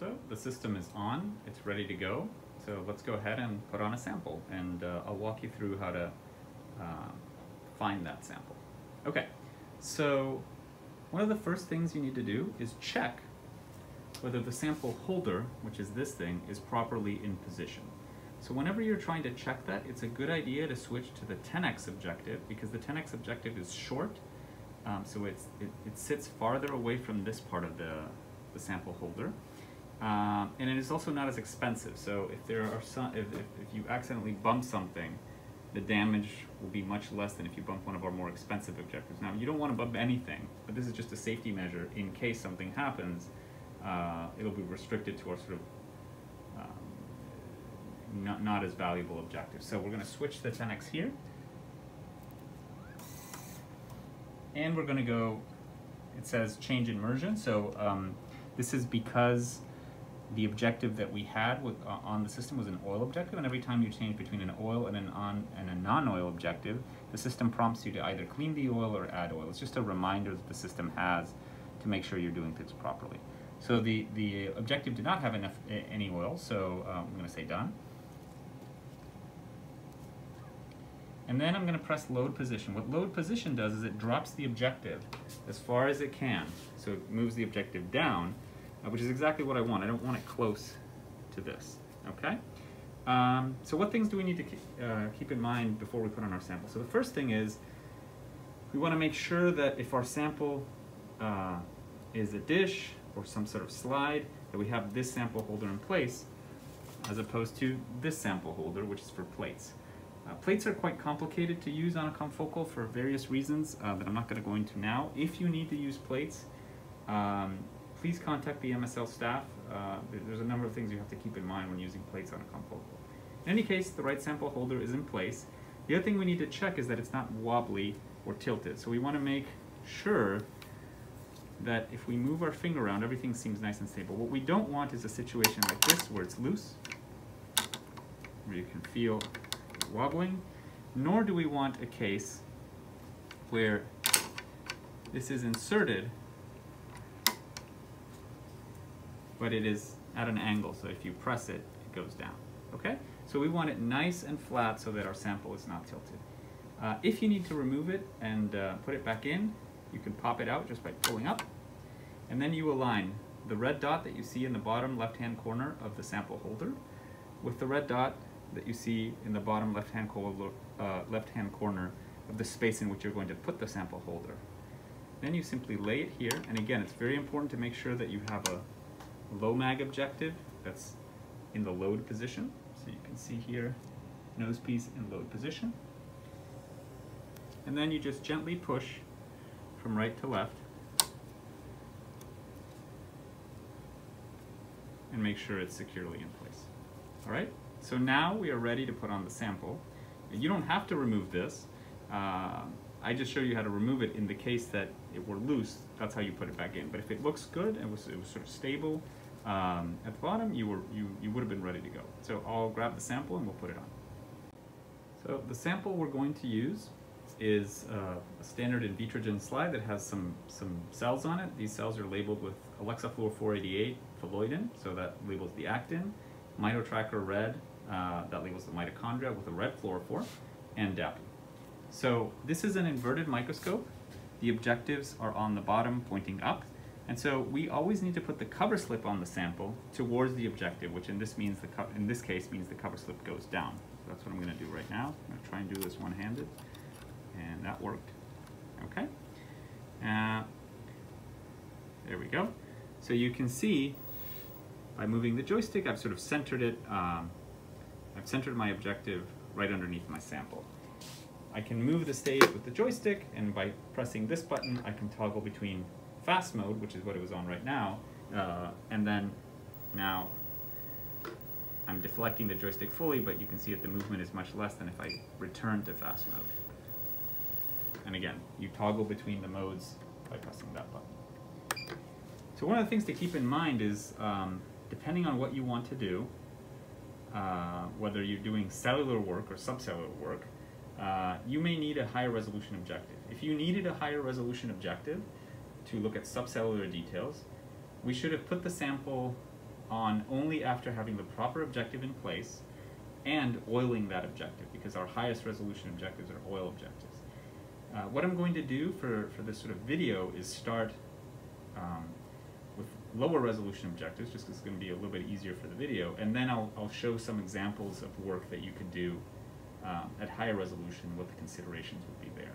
So the system is on, it's ready to go. So let's go ahead and put on a sample and uh, I'll walk you through how to uh, find that sample. Okay, so one of the first things you need to do is check whether the sample holder, which is this thing, is properly in position. So whenever you're trying to check that, it's a good idea to switch to the 10x objective because the 10x objective is short, um, so it, it sits farther away from this part of the, the sample holder. Um, and it is also not as expensive. So if there are some, if, if, if, you accidentally bump something, the damage will be much less than if you bump one of our more expensive objectives. Now you don't want to bump anything, but this is just a safety measure in case something happens. Uh, it'll be restricted to our sort of um, not, not as valuable objectives. So we're going to switch the 10x here. And we're going to go, it says change immersion. So um, this is because the objective that we had with, uh, on the system was an oil objective, and every time you change between an oil and an on and a non-oil objective, the system prompts you to either clean the oil or add oil. It's just a reminder that the system has to make sure you're doing things properly. So the, the objective did not have enough any oil, so um, I'm going to say done. And then I'm going to press load position. What load position does is it drops the objective as far as it can. So it moves the objective down uh, which is exactly what I want. I don't want it close to this, okay? Um, so what things do we need to keep, uh, keep in mind before we put on our sample? So the first thing is we want to make sure that if our sample uh, is a dish or some sort of slide, that we have this sample holder in place as opposed to this sample holder, which is for plates. Uh, plates are quite complicated to use on a confocal for various reasons uh, that I'm not going to go into now. If you need to use plates, um, please contact the MSL staff. Uh, there's a number of things you have to keep in mind when using plates on a confocal. In any case, the right sample holder is in place. The other thing we need to check is that it's not wobbly or tilted. So we want to make sure that if we move our finger around, everything seems nice and stable. What we don't want is a situation like this where it's loose, where you can feel wobbling, nor do we want a case where this is inserted but it is at an angle, so if you press it, it goes down, okay? So we want it nice and flat so that our sample is not tilted. Uh, if you need to remove it and uh, put it back in, you can pop it out just by pulling up, and then you align the red dot that you see in the bottom left-hand corner of the sample holder with the red dot that you see in the bottom left-hand uh, left-hand corner of the space in which you're going to put the sample holder. Then you simply lay it here, and again, it's very important to make sure that you have a low mag objective that's in the load position. So you can see here, nose piece in load position. And then you just gently push from right to left and make sure it's securely in place. All right, so now we are ready to put on the sample. You don't have to remove this. Uh, I just show you how to remove it in the case that it were loose, that's how you put it back in. But if it looks good and was, it was sort of stable, um, at the bottom, you, were, you, you would have been ready to go. So I'll grab the sample and we'll put it on. So the sample we're going to use is uh, a standard Invitrogen slide that has some, some cells on it. These cells are labeled with Alexafluor 488 phalloidin, so that labels the actin, MitoTracker red, uh, that labels the mitochondria with a red fluorophore, and DAPI. So this is an inverted microscope. The objectives are on the bottom pointing up, and so we always need to put the cover slip on the sample towards the objective, which in this means the in this case means the cover slip goes down. So that's what I'm going to do right now. I'm going to try and do this one-handed, and that worked. Okay. Uh, there we go. So you can see by moving the joystick, I've sort of centered it. Um, I've centered my objective right underneath my sample. I can move the stage with the joystick, and by pressing this button, I can toggle between fast mode, which is what it was on right now, uh, and then now I'm deflecting the joystick fully, but you can see that the movement is much less than if I return to fast mode. And again, you toggle between the modes by pressing that button. So one of the things to keep in mind is, um, depending on what you want to do, uh, whether you're doing cellular work or subcellular work, uh, you may need a higher resolution objective. If you needed a higher resolution objective, to look at subcellular details, we should have put the sample on only after having the proper objective in place and oiling that objective because our highest resolution objectives are oil objectives. Uh, what I'm going to do for, for this sort of video is start um, with lower resolution objectives just because it's going to be a little bit easier for the video and then I'll, I'll show some examples of work that you could do um, at higher resolution, what the considerations would be there.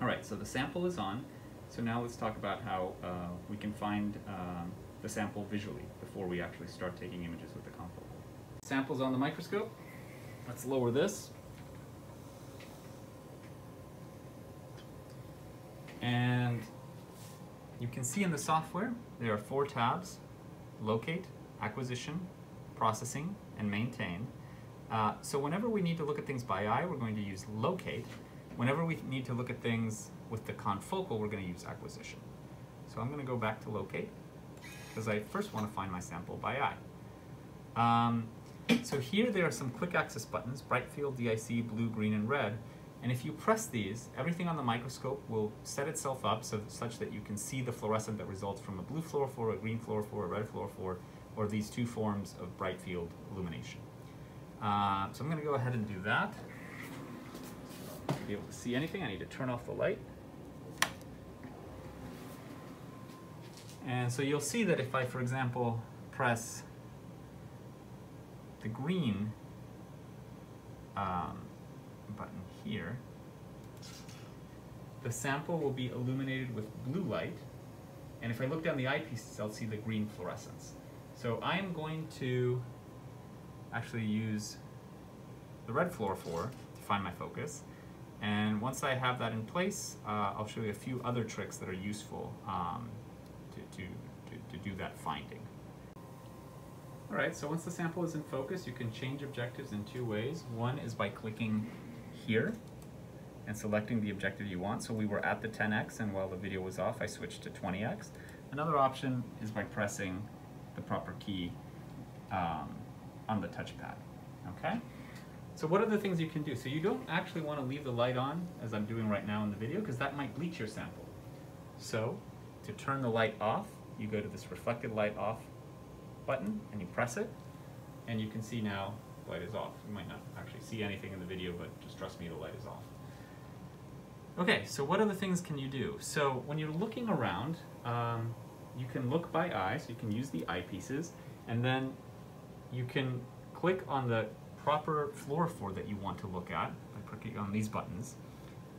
Alright, so the sample is on. So now let's talk about how uh, we can find um, the sample visually before we actually start taking images with the confocal. Sample's on the microscope. Let's lower this. And you can see in the software there are four tabs, locate, acquisition, processing, and maintain. Uh, so whenever we need to look at things by eye, we're going to use locate. Whenever we need to look at things with the confocal, we're going to use acquisition. So I'm going to go back to locate because I first want to find my sample by eye. Um, so here there are some quick access buttons, bright field, DIC, blue, green, and red. And if you press these, everything on the microscope will set itself up so, such that you can see the fluorescent that results from a blue fluorophore, a green fluorophore, a red fluorophore, or these two forms of bright field illumination. Uh, so I'm going to go ahead and do that. To be able to see anything, I need to turn off the light. And so you'll see that if I, for example, press the green um, button here, the sample will be illuminated with blue light. And if I look down the eyepieces, I'll see the green fluorescence. So I'm going to actually use the red fluorophore to find my focus. And once I have that in place, uh, I'll show you a few other tricks that are useful um, to, to, to, do that finding. All right, so once the sample is in focus, you can change objectives in two ways. One is by clicking here and selecting the objective you want. So we were at the 10x, and while the video was off, I switched to 20x. Another option is by pressing the proper key um, on the touchpad, okay? So what are the things you can do? So you don't actually want to leave the light on, as I'm doing right now in the video, because that might bleach your sample. So to turn the light off, you go to this reflected light off button and you press it, and you can see now the light is off. You might not actually see anything in the video, but just trust me, the light is off. Okay, so what other things can you do? So when you're looking around, um, you can look by eye, so you can use the eyepieces, and then you can click on the proper fluorophore that you want to look at by clicking on these buttons.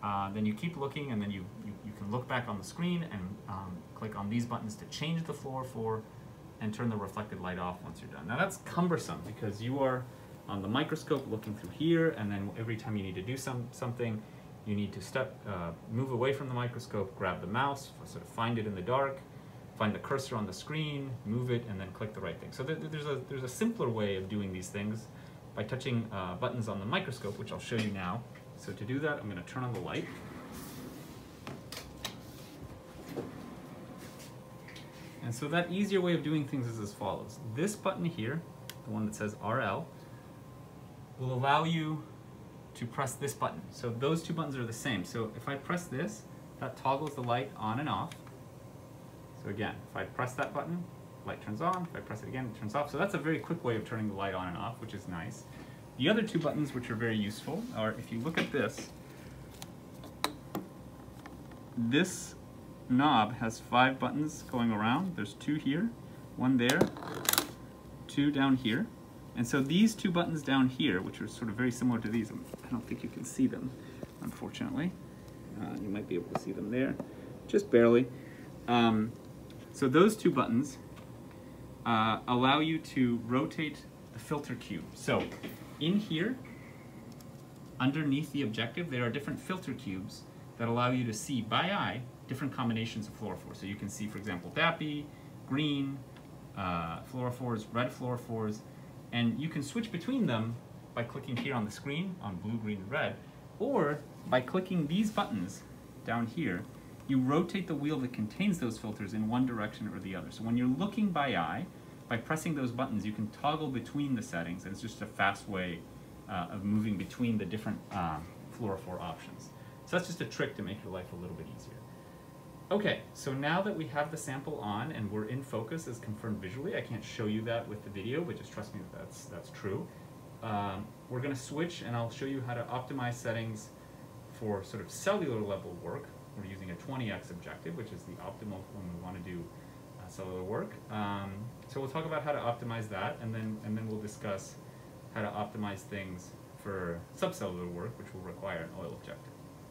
Uh, then you keep looking and then you, you, you, can look back on the screen and um, click on these buttons to change the fluorophore and turn the reflected light off once you're done. Now that's cumbersome because you are on the microscope looking through here and then every time you need to do some, something you need to step, uh, move away from the microscope, grab the mouse, sort of find it in the dark, find the cursor on the screen, move it, and then click the right thing. So there's, a, there's a simpler way of doing these things by touching uh, buttons on the microscope, which I'll show you now. So to do that, I'm going to turn on the light. And so that easier way of doing things is as follows. This button here, the one that says RL, will allow you to press this button. So those two buttons are the same. So if I press this, that toggles the light on and off. So again, if I press that button, light turns on. If I press it again, it turns off. So that's a very quick way of turning the light on and off, which is nice. The other two buttons, which are very useful, are if you look at this, this knob has five buttons going around. There's two here, one there, two down here. And so these two buttons down here, which are sort of very similar to these, I don't think you can see them, unfortunately. Uh, you might be able to see them there, just barely. Um, so those two buttons uh, allow you to rotate the filter cube. So in here, underneath the objective, there are different filter cubes that allow you to see by eye different combinations of fluorophores. So you can see, for example, DAPI, green, uh, fluorophores, red fluorophores, and you can switch between them by clicking here on the screen on blue, green, and red, or by clicking these buttons down here you rotate the wheel that contains those filters in one direction or the other. So when you're looking by eye, by pressing those buttons, you can toggle between the settings, and it's just a fast way uh, of moving between the different uh, fluorophore options. So that's just a trick to make your life a little bit easier. Okay, so now that we have the sample on and we're in focus as confirmed visually, I can't show you that with the video, but just trust me that that's, that's true. Um, we're gonna switch and I'll show you how to optimize settings for sort of cellular level work. We're using a 20x objective, which is the optimal when we wanna do cellular work. Um, so we'll talk about how to optimize that and then, and then we'll discuss how to optimize things for subcellular work, which will require an oil objective.